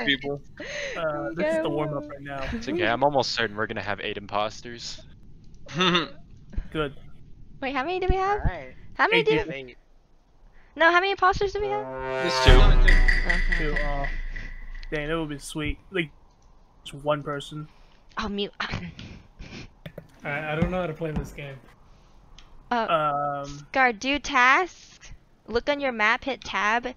people. Uh, this is the warm up right now. It's okay. I'm almost certain we're gonna have eight imposters. Good. Wait, how many do we have? Alright. How many Eight do? have eight. No, how many imposters do we have? This two. Okay. Too. Uh, dang, it would be sweet. Like, just one person. Oh, mute. I, I don't know how to play this game. uh, Um, Scar, do task. Look on your map, hit tab.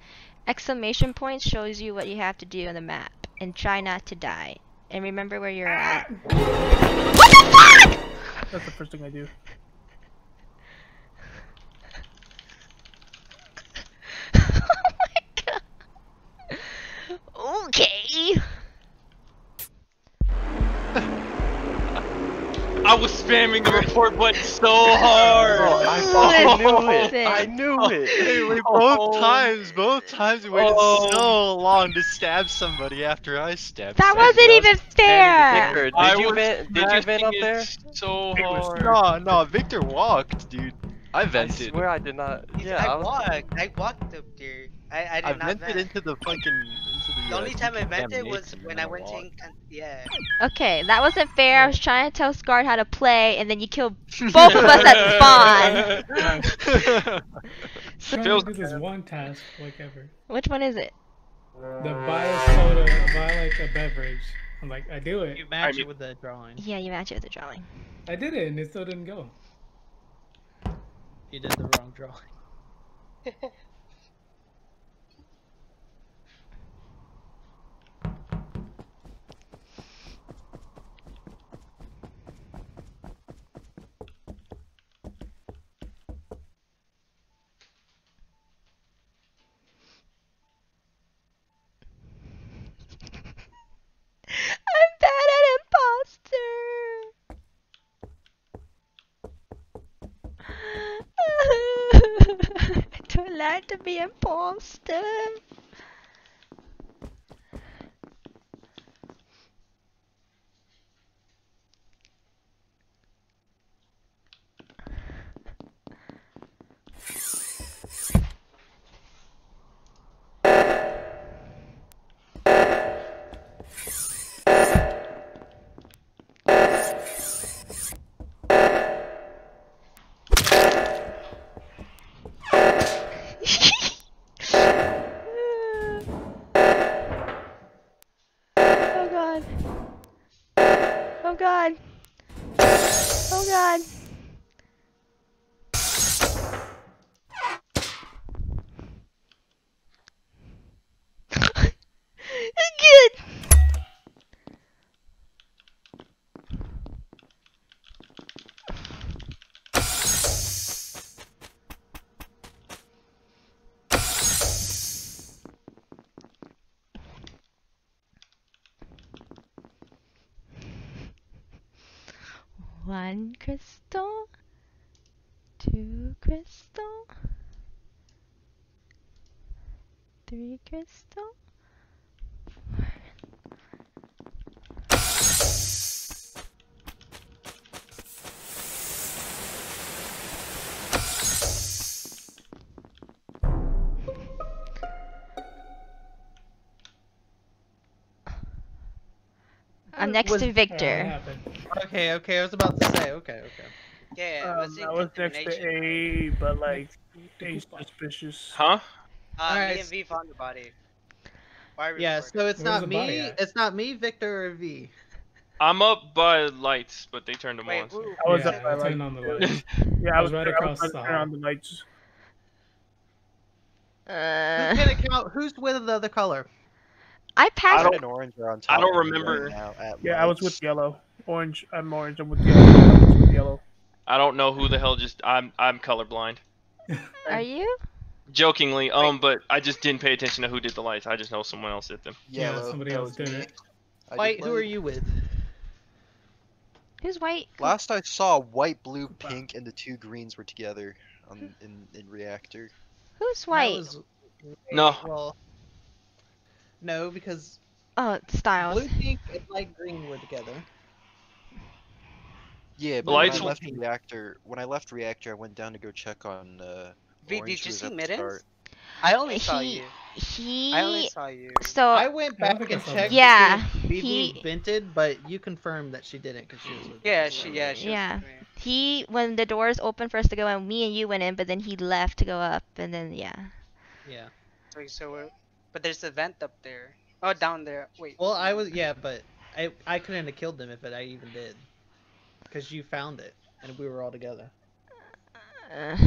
Exclamation point shows you what you have to do on the map. And try not to die. And remember where you're at. What the fuck? that's the first thing I do. Spamming the report button so hard. Oh, I fucking knew it. it. I knew it. Oh. Hey, we Oh. both times, both times we waited Oh. so long to stab somebody after I stabbed. That somebody. wasn't even fair. Victor, did you was vent? Did you vent up there? So hard. No, no, Victor walked, dude. I vented. I vented. swear I did not. Yeah, I, I was. walked. I walked up there. I, I did I not vented vent. into the fucking into the. The uh, only time I vented contamination was when I I went to walked. yeah. Okay, that wasn't fair. I was trying to tell Scar how to play, and then you killed both of us at spawn. Trying Feels- to do this one task, like ever. Which one is it? The buy a soda, buy like a beverage. I'm like, I do it. You match mean- it with the drawing. Yeah, you match it with the drawing. I did it, and it still didn't go. You did the wrong drawing. I'm bad at imposter. Do I learn to be imposter? oh One crystal, two crystal, three crystal. I'm next Was- to Victor. Happened? Okay, okay, I was about to say, okay, okay. Yeah, it was Um, I was next to. A, but like, A's suspicious. Huh? Uh, Alright. me and V found the body. Why are we Yeah, recording? so it's Where's not me, it's not me, Victor, or V. I'm up by lights, but they turned them Wait, on. who? I was yeah, up by I like, turned on the two. light. Yeah, I I was was right I across was the turn on hall. the lights. Uh, Who's gonna count? Who's with the other color? I I passed. don't. And orange are on top. I don't remember. Right now at Yeah, I was with yellow. Orange. I'm orange. I'm with yellow. I was with yellow. I don't know who the hell just. I'm I'm colorblind. Are you? Jokingly, um, but I just didn't pay attention to who did the lights. I just know someone else did them. Yeah, Yellow. somebody else did it. I White, who are you with? Who's white? Last I saw, white, blue, pink, and the two greens were together on, in in reactor. Who's white? was- No. Well, no, because Oh, it's Styles. blue, pink, and light green were together. Yeah, but lights when I were left reactor, when I left reactor, I went down to go check on uh. V, did you see at mittens? I only saw you. he. I only saw you. So I went back I and checked. Yeah, to see if Vivi he- vented, but you confirmed that she didn't because she was with. Yeah, she. Yeah, she. Yeah. Was he when the doors opened for us to go in, me and you went in, but then he left to go up, and then yeah. Yeah. Wait, so we're, but there's a vent up there. Oh, down there. Wait. Well, I was yeah, but I I couldn't have killed them if it, I even did. Because you found it, and we were all together. Uh,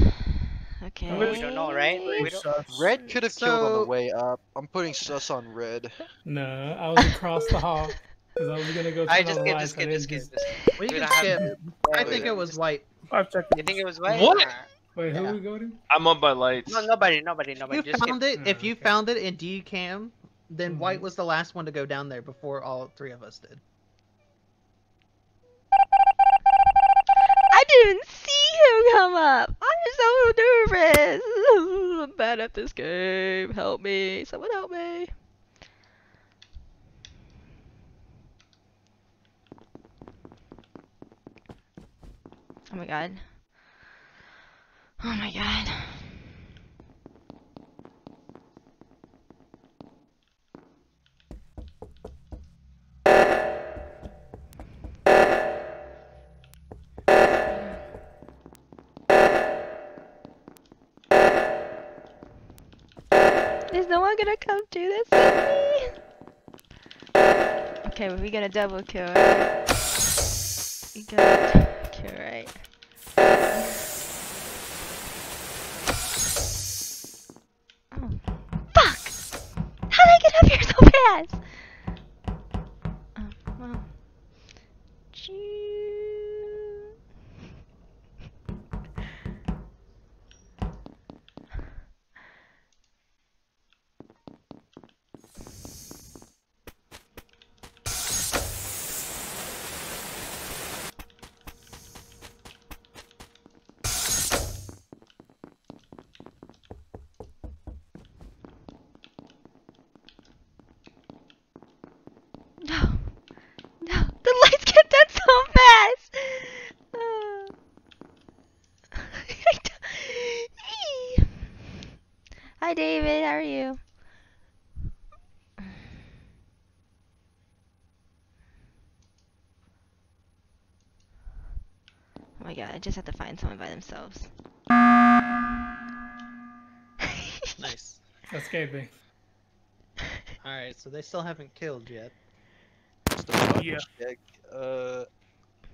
okay. We don't know, right? We don't- Red could have killed on the way up. I'm putting sus on red. No, I was across the hall. Because I was gonna go I turn just on the skip, lights. just skip, and just then skip. just- Just skip. Well, you We can skip. I think it was white. Five seconds. You think it was white? What? Alright. Wait, who Yeah. we go to? I'm on by lights. No, nobody, nobody, nobody. You Just skip. found it. If Oh, you okay. found it in DCAM, then Mhm. white was the last one to go down there before all three of us did. Didn't see him come up. I'm so nervous. I'm bad at this game. Help me. Someone help me. Oh my god. Oh my god. No one gonna come do this with me? Okay, well, we got a double kill, right? We got a kill, right? Oh, fuck! How'd I get up here so fast? Oh, well. Choo- No. No. The lights get done so fast. Uh. I don't- Hi, David. How are you? Oh my god, I just have to find someone by themselves. Nice. Escaping. All right, so they still haven't killed yet. Just Yeah. Uh,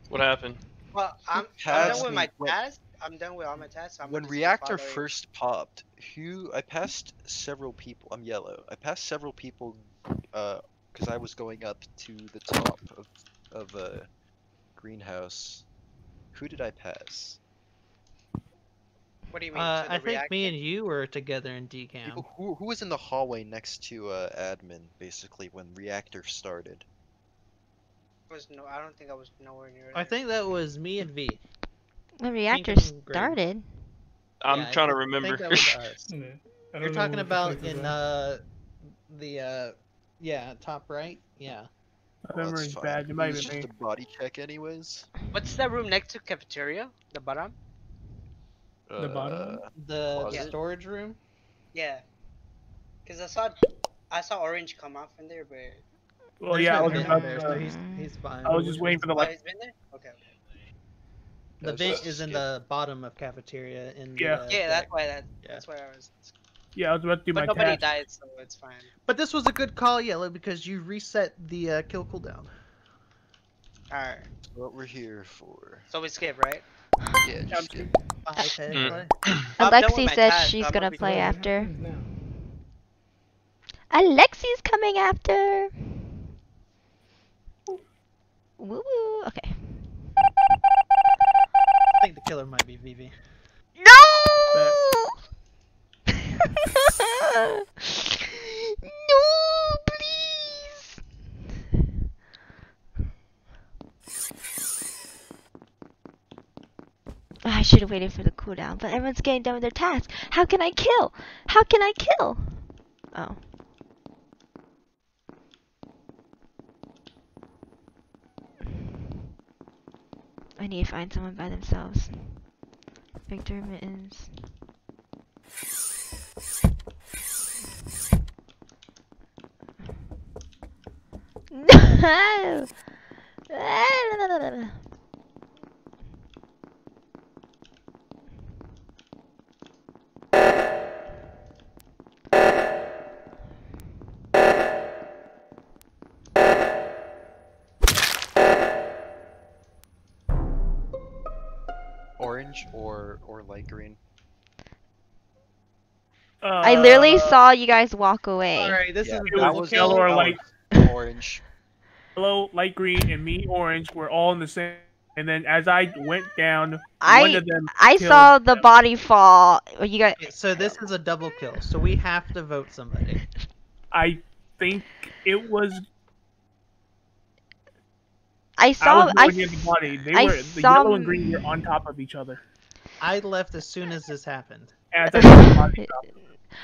What happened? Well, I'm, I'm done with my me task. I'm done with all my tasks. I'm when reactor first popped, who I passed several people. I'm yellow. I passed several people, uh, because I was going up to the top of of uh, greenhouse. Who did I pass? What do you mean? Uh, to the I think me and you were together in DCAM. People, who who was in the hallway next to uh, admin basically when reactor started? was no. I don't think I was nowhere near. I there. think that was me and V. The reactor started. I'm Yeah, I trying to remember. think that was us. Yeah. I don't You're talking about in is uh the uh yeah top right yeah My Well, that's memory's bad. It It might was have just me. a body check, anyways. What's that room next to cafeteria? The bottom? The bottom? Uh, the Closet? storage room. Yeah. Cause I saw, I saw orange come out from there, but Well, There's yeah, I was vent about there, to, so he's he's fine. I was just waiting for the oh, light. it's been there. Okay. okay. The That's vent is in the bottom of cafeteria in Yeah. uh, Yeah, that's why that. Yeah. That's why I was. Yeah, I was about to do But my nobody task. died, so it's fine. But this was a good call, Yellow, because you reset the uh, kill cooldown. All right. what we're here for. So we skip, right? Yeah, just skip. Bye, technically. I'm done with Alexi my said task, she's I'm gonna gonna play doing- after. happens? Alexi's coming after. Woo woo. Okay. I think the killer might be Vivi. No! No, please. Ah, I should have waited for the cooldown, but everyone's getting done with their task. How can I kill? How can I kill? Oh. I need to find someone by themselves. Victor Mittens. No. Orange or or light green. I literally Uh, saw you guys walk away. Alright, this Yeah, is It a was yellow or light. Orange. Yellow, light green, and me, orange, were all in the same. And then as I went down, one I of them. I saw the them. body fall. You got Okay, So this is a double kill. So we have to vote somebody. I think it was. I I saw was I, nowhere the body. They I were the saw yellow and green were on top of each other. I left as soon as this happened. As I saw the body drop.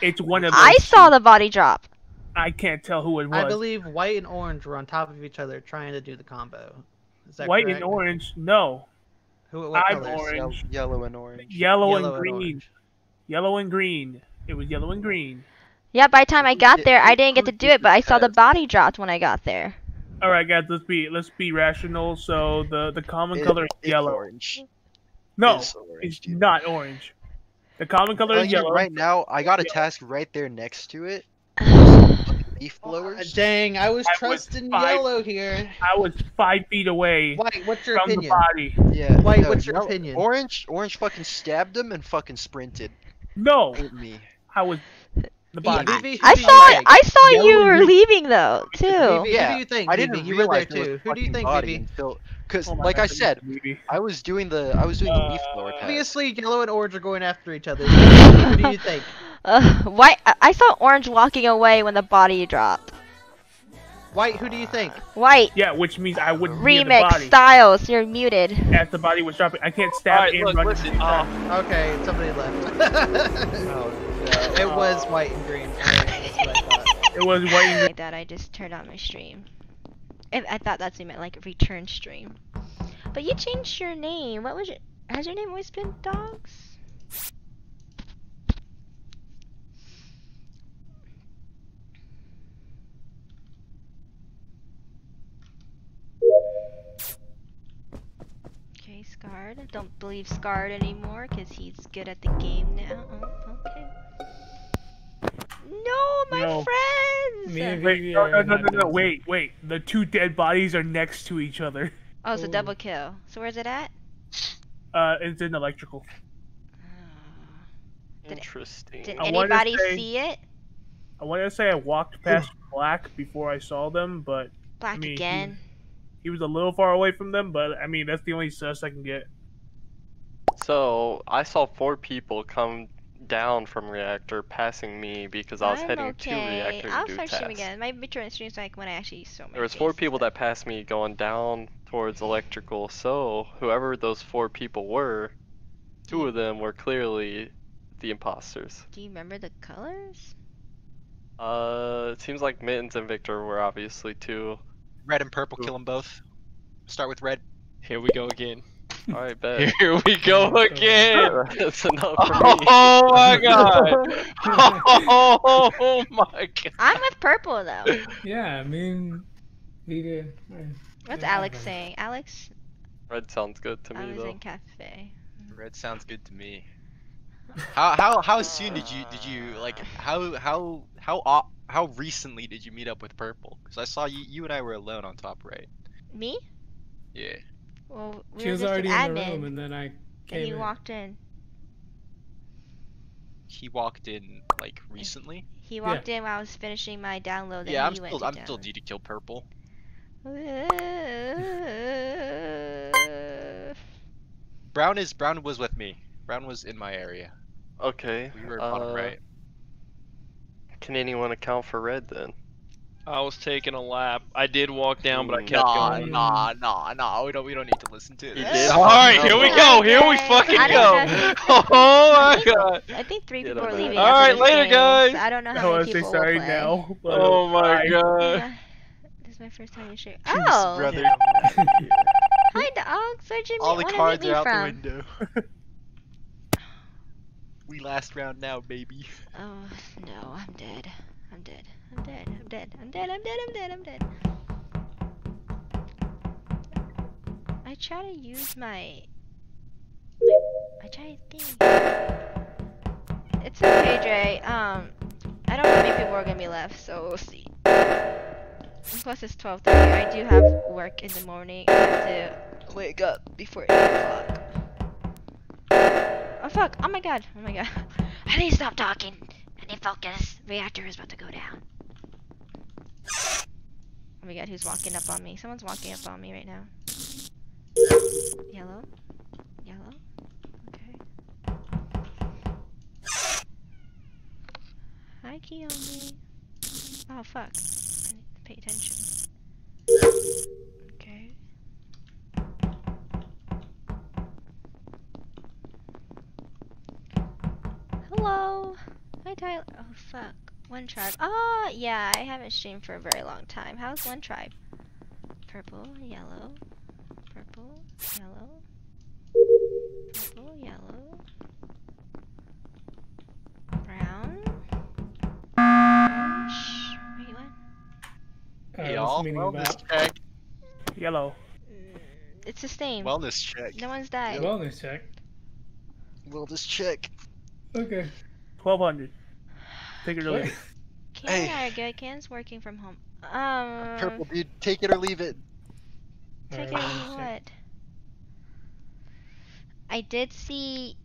It's one of. I those saw two. the body drop. I can't tell who it was. I believe white and orange were on top of each other trying to do the combo. Is that White correct? and orange. No. Who, what I'm colors? orange. Yel- yellow and orange. Yellow, Yellow and and green. orange. Yellow and green. It was yellow and green. Yeah, by the time I got there, I didn't get to do it, but I saw the body dropped when I got there. All right, guys. Let's be let's be rational. So the the common It- color is it's yellow. Orange. No, It's orange, it's not orange. The common color Telling is yellow. right now, I got a task right there next to it. Leaf Uh, blowers. dang, I was I was trusting five- yellow here. I was five feet away White, what's your from the opinion? body. Yeah. White, no, what's your yellow- opinion? Orange, orange fucking stabbed him and fucking sprinted. No, Hit me. I was the body. Vivi, who I saw think? I saw Yellow you were green. leaving though too. Vivi, Yeah, who do you think? I didn't you were there realize too. Who do you think, body Vivi? cause Oh my like I said. I was doing the I was doing the leaf blower Uh. Obviously, yellow and orange are going after each other. who do you think? Uh, white. I- I saw orange walking away when the body dropped. White, who do you think? White. Yeah, which means I would be in the Remix Styles, you're muted. as the body was dropping. I can't stab Alright, and look, run. listen. the same. Uh, Okay, somebody left. Oh, it was white and green. Alright, that's what I thought. it was white and green. Like that, I just turned on my stream. If I thought that's what you meant, like return stream. But you changed your name. What was your? Has your name always been Dogs? Okay, Scarred. Don't believe Scarred anymore because he's good at the game now. Oh, okay. No, my No. friends! Me and Wait, Vivi no, no, no, no, no, wait, wait. The two dead bodies are next to each other. Oh, it's a double kill. So where's it at? Uh, it's in electrical. Did it- interesting. Did anybody say- see it? I want to say I walked past Black before I saw them, but Black mean, again. he was a little far away from them. But I mean, that's the only sus I can get. So I saw four people come down from reactor, passing me because I was I'm heading okay. to reactor to I'll do start streaming again. My return stream's like when I actually saw my There was four people stuff. that passed me going down towards electrical. So whoever those four people were, two of them were clearly the imposters. Do you remember the colors? Uh, it seems like Mittens and Victor were obviously two. Red and purple, kill them both. Start with red. Here we go again. All right, bet. Here we go again. That's enough for oh me. Oh my god. Oh my god. I'm with purple though. Yeah, I mean, Vita. What's Yeah, Alex saying? Alex, Red sounds good to I me was though. in cafe. Red sounds good to me. How how how soon did you did you like how how how o- how recently did you meet up with Purple? Because I saw you you and I were alone on top right. Me? Yeah. Well, we She were was just already an in the room, and then I and came you in. walked in. He walked in like recently. He walked in while I was finishing my download. yeah, I'm still went I'm to still. D to kill Purple. Brown is Brown was with me. Brown was in my area. Okay. We were bottom uh, right. Can anyone account for red then? I was taking a lap. I did walk down, but I kept Nah, going. nah, nah, nah. We don't we don't need to listen to He this. did. All right, here we go. Here we fucking go. don't. Oh my god. I think three people are leaving. out. All after right, this later, game, guys. so I don't know I how want many to say people will sorry play. now. But Oh my bye. god. This is my first time to stream. Peace, Oh, brother. hi dogs. Where'd you All the wanna meet cards are out from? the window. We last round now, baby. Oh, no, I'm dead. I'm dead. I'm dead. I'm dead. I'm dead. I'm dead. I'm dead. I'm dead. I try to use my... I try to think. It's okay, Jay. Um, I don't know if people are gonna be left, so we'll see. Plus it's 12.30. I do have work in the morning. I have to wake up before 8 o'clock. Oh fuck! Oh my god! Oh my god! I need to stop talking. I need focus. Reactor is about to go down. Oh my god! Who's walking up on me? Someone's walking up on me right now. Yellow. Yellow. Okay. Hi, Kiyomi. Oh fuck! I need to pay attention. Hello. Hi, Tyler. Oh fuck. One tribe. Ah, yeah. I haven't streamed for a very long time. How's one tribe? Purple, yellow, purple, yellow, purple, yellow, brown, orange. Wait, what? Uh, Hey, y'all. the meaning of Wellness that? check. Yellow. Mm, It's the same. Wellness check. No one's died. Wellness check. Wellness check. Okay. Twelve hundred. Take it or leave it. Can Hey. are good. Can's working from home. Um. Purple dude, take it or leave it. Take it or what? I did see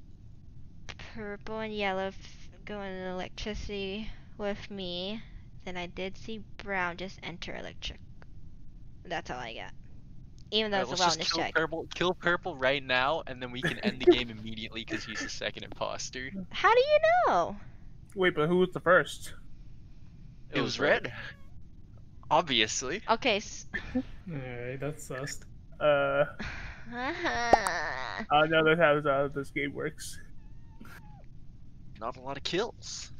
purple and yellow f- go into electricity with me. Then I did see brown just enter electric. That's all I got. Even though Alright, it's a let's wellness just kill check. purple. Kill purple right now, and then we can end the game immediately because he's the second imposter. How do you know? Wait, but who was the first? It, was red. Obviously. Okay. S- Alright, that's sus. Uh, I know that's how uh, this game works. Not a lot of kills.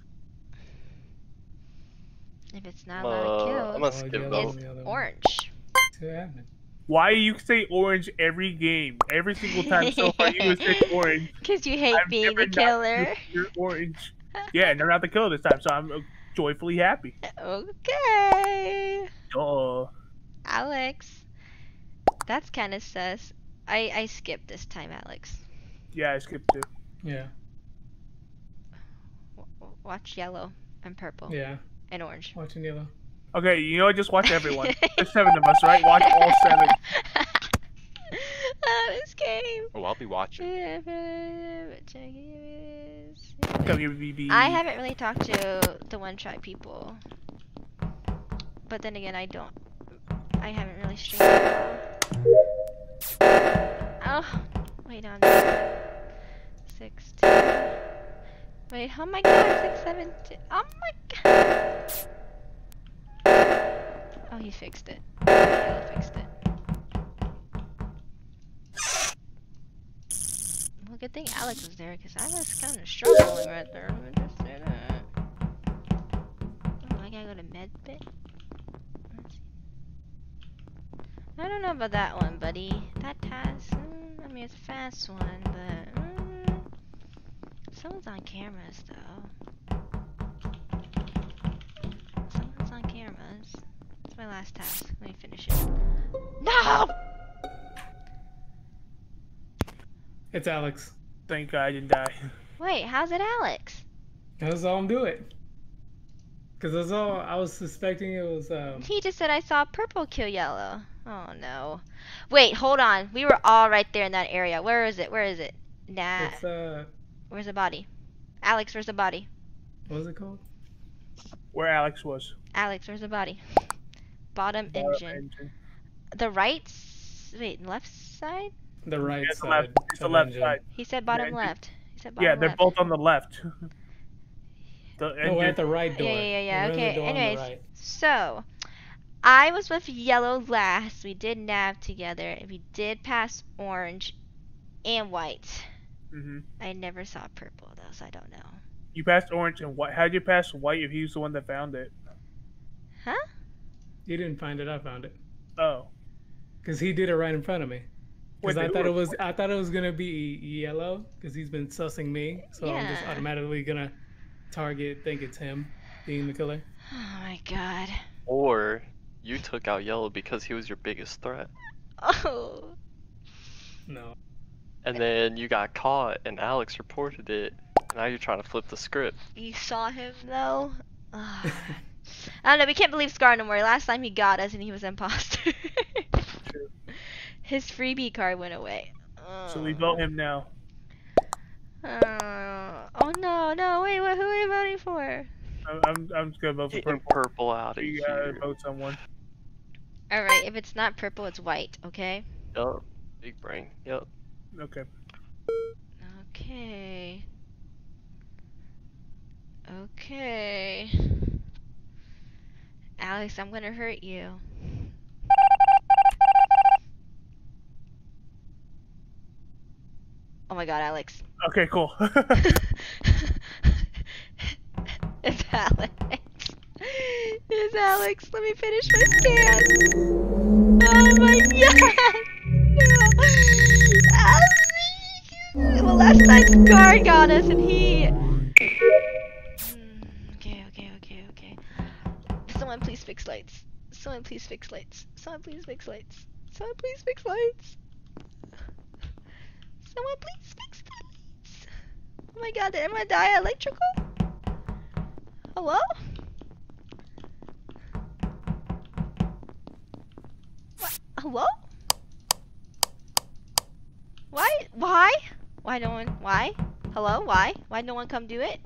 if it's not Uh, a lot of I'm kills, gonna Oh, skip the other though. one, the other one. orange. See happened. Why do you say orange every game? Every single time so far you would say orange. Because you hate I've being never the not killer. used your orange. Yeah, never not the killer this time, so I'm uh, joyfully happy. Okay. Oh, Alex. That's kind of sus. I, I skipped this time, Alex. yeah, I skipped too. Yeah. W- w- watch yellow and purple Yeah. and orange. Watching yellow. Okay, you know what? Just watch everyone. There's seven of us, right? Watch all seven. oh, this game. Oh, I'll be watching. WBB. I haven't really talked to the one tribe people. But then again, I don't. I haven't really streamed. Oh, wait on. Six, two. Wait, oh my god, six, seven, two. Oh my Oh, he fixed it. He fixed it. Well, good thing Alex was there, because I was kind of struggling right there. Oh, I gotta go to medbay. Let's. I don't know about that one, buddy. That task, mm, I mean, it's a fast one, but mm, someone's on cameras though. My last task. Let me finish it. No! It's Alex. Thank God I didn't die. Wait, how's it Alex? That's all I'm doing. Cause that's all I was suspecting it was um He just said I saw purple kill yellow. Oh no. Wait, hold on. We were all right there in that area. Where is it? Where is it? Nah. it's uh Where's the body? Alex, where's the body? what was it called? Where Alex was. Alex, where's the body? Bottom Uh, engine. engine. The right? Wait, left side? The right Yeah, the side. left. It's the left engine. side. He said bottom engine. left. He said bottom Yeah, they're left. both on the left. the No, we're at the right door. yeah, yeah, yeah. We're Okay, door on the anyways. right. So, I was with yellow last. We did nav together. and We did pass orange and white. hmm I never saw purple though, so I don't know. You passed orange and white. How'd you pass white if he was the one that found it? Huh? You didn't find it, I found it. Oh. Cause he did it right in front of me. Cause I thought it was I thought it was gonna be yellow, cause he's been sussing me. So I'm just automatically gonna target think it's him being the killer. Oh my god. Or you took out yellow because he was your biggest threat. Oh. No. and then you got caught, and Alex reported it. and Now you're trying to flip the script. You saw him though. Ugh. I don't know. We can't believe Scar no more. Last time he got us and he was imposter. His freebie card went away. So we vote him now. Uh, oh no, no, wait, what, who are you voting for? I'm I'm, I'm just gonna vote for Getting purple. purple out of You gotta vote someone. Alright, if it's not purple, it's white, okay? Yup. Big brain. Yup. Okay. Okay. Okay. Alex, I'm gonna hurt you. Oh my god, Alex. Okay, cool. it's Alex. It's Alex. Let me finish my scan. Oh my god. No. Alex. Well, last time Scar got us and he. Fix lights. Someone please fix lights. Someone please fix lights. Someone please fix lights. Someone please fix the lights. Oh my god, did everyone die electrical? Hello? What? Hello? Why? Why? Why no one? Why? Hello? Why? Why no one come do it?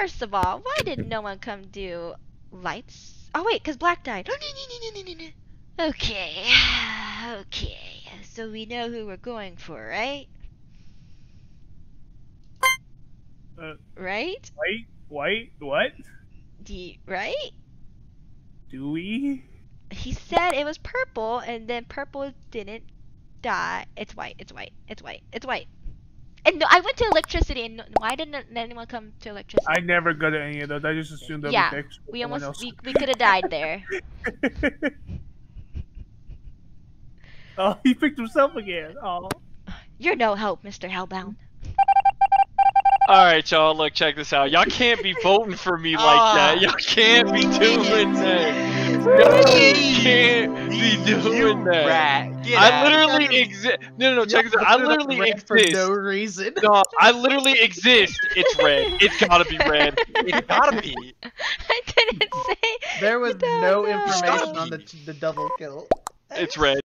First of all, why did no one come do lights? Oh wait, cause Black died. okay, okay. So we know who we're going for, right? Uh, Right? white, white, what? Do you, right? Do we? He said it was purple, and then purple didn't die. It's white. It's white. It's white. It's white. And no, I went to electricity, and why didn't anyone come to electricity? I never got any of those. I just assumed they'll Yeah, be fixed. with we almost else. we, we could have died there. oh, he picked himself again. Oh. You're no help, Mr. Hellbound. All right, y'all. Look, check this out. Y'all can't be voting for me like Ah. that. Y'all can't be doing that. Y'all can't be doing that. Rat. Get I out. literally exist. No, no, no. Check this out. I literally exist. for no reason. No, I literally exist. It's red. It's gotta be red. It's gotta be. I didn't say. There was don't no know. information on the the double kill. It's red.